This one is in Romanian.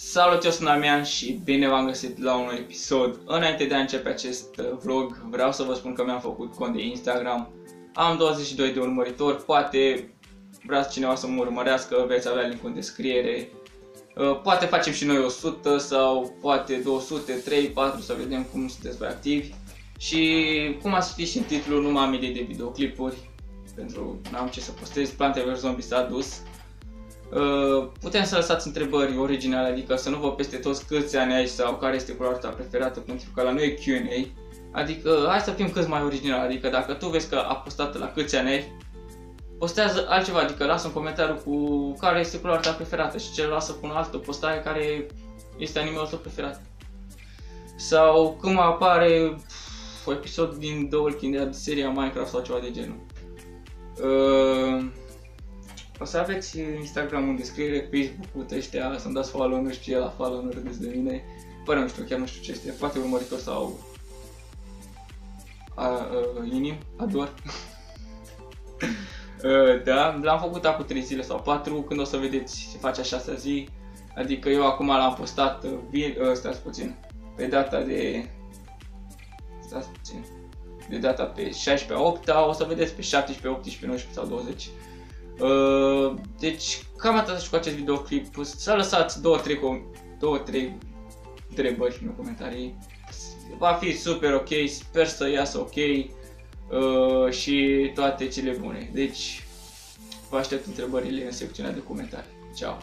Salut, eu sunt Damian și bine v-am găsit la un nou episod. Înainte de a începe acest uh, vlog, vreau să vă spun că mi-am făcut cont de Instagram. Am 22 de urmăritori, poate vrea cineva să mă urmărească, veți avea link în descriere. Uh, poate facem și noi 100 sau poate 200, 3, 4 să vedem cum sunteți voi activi. Și cum ați citit și în titlu, nu m-am idei de videoclipuri, pentru n-am ce să postez, Plante vs Zombie s-a dus. Uh, putem să lăsați întrebări originale, adică să nu vă peste toți câți ani ai sau care este culoarea ta preferată, pentru că la noi e Q&A. Adică hai să fim câți mai originali, adică dacă tu vezi că a postat la câți ani ai, postează altceva, adică lasă un comentariu cu care este culoarea ta preferată și celălalt să pună altă postare care este animeul tău preferat. Sau cum apare pf, un episod din The Walking Dead, seria Minecraft sau ceva de genul. Uh, o să aveți Instagram în descriere, Facebook-ul ăștia, să-mi dați follow, nu știu ce la follow, nu râdeți de mine. Până nu știu, chiar nu știu ce este, poate urmăritor sau a, a, inim, ador. da, l-am făcut acum 3 zile sau 4, când o să vedeți se face așa zi. Adică eu acum l-am postat, vi, stați puțin, pe data de... Stați puțin. De data pe 16 8 o să vedeți pe 17, 18, 19 sau 20. Uh, deci, cam atât și cu acest videoclip. Să lăsați 2-3 două, trei întrebări în comentarii. Va fi super ok, sper să iasă ok uh, și toate cele bune. Deci, vă aștept întrebările în secțiunea de comentarii. Ciao!